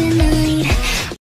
to know